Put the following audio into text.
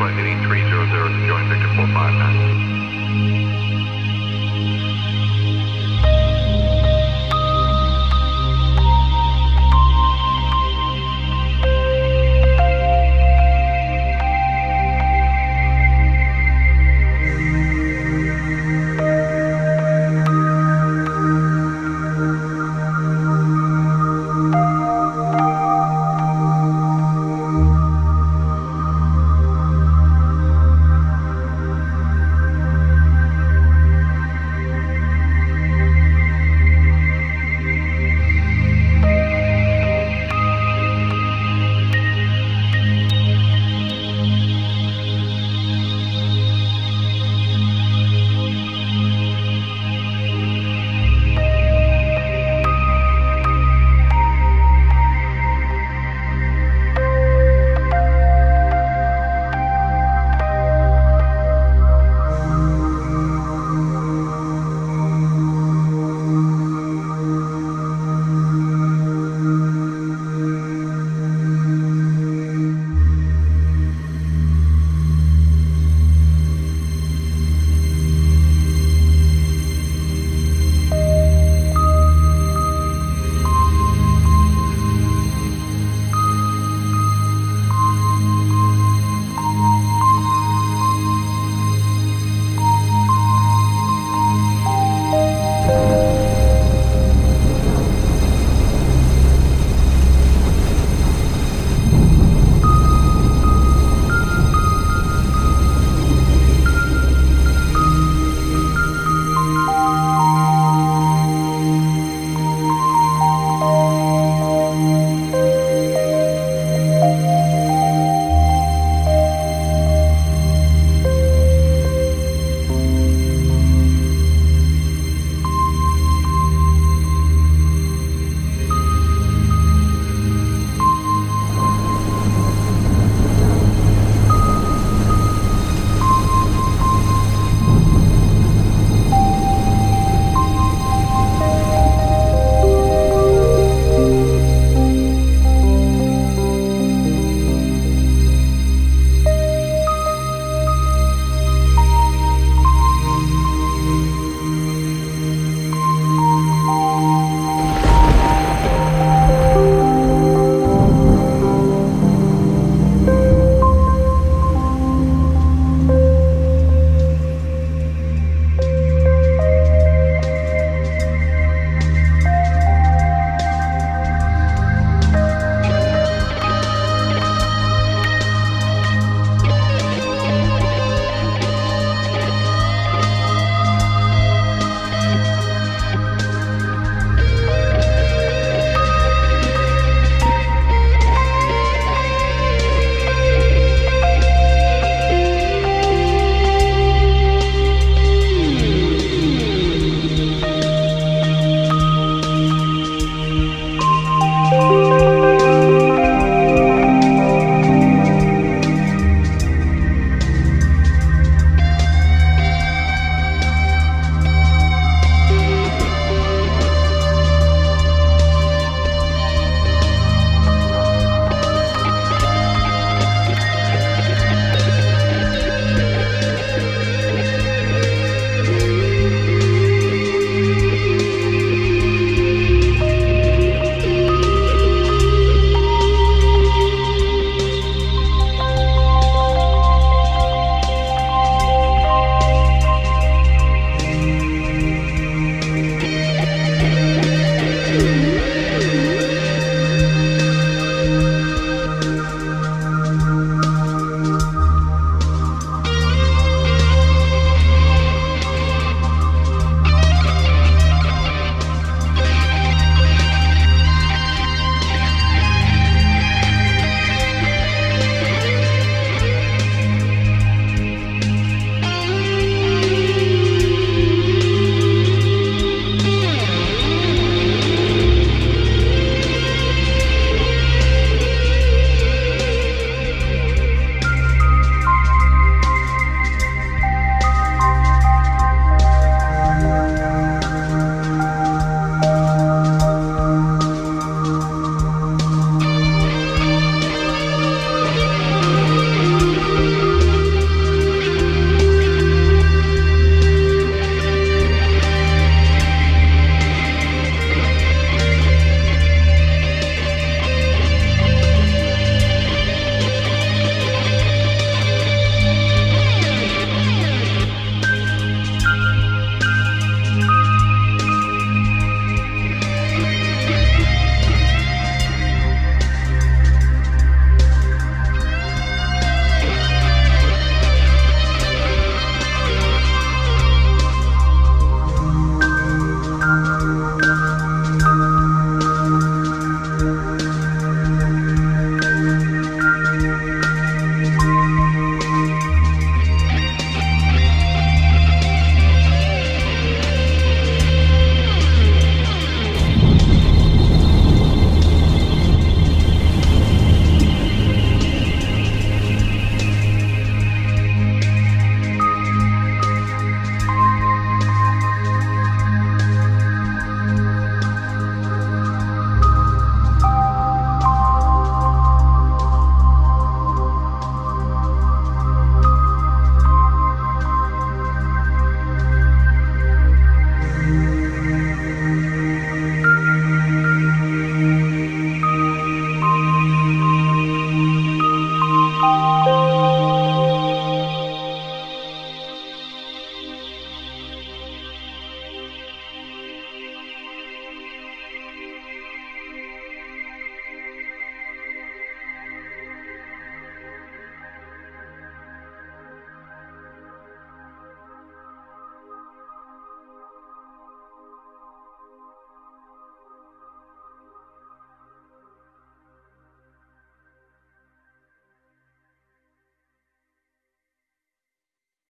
flight leading 300 to join Victor 459.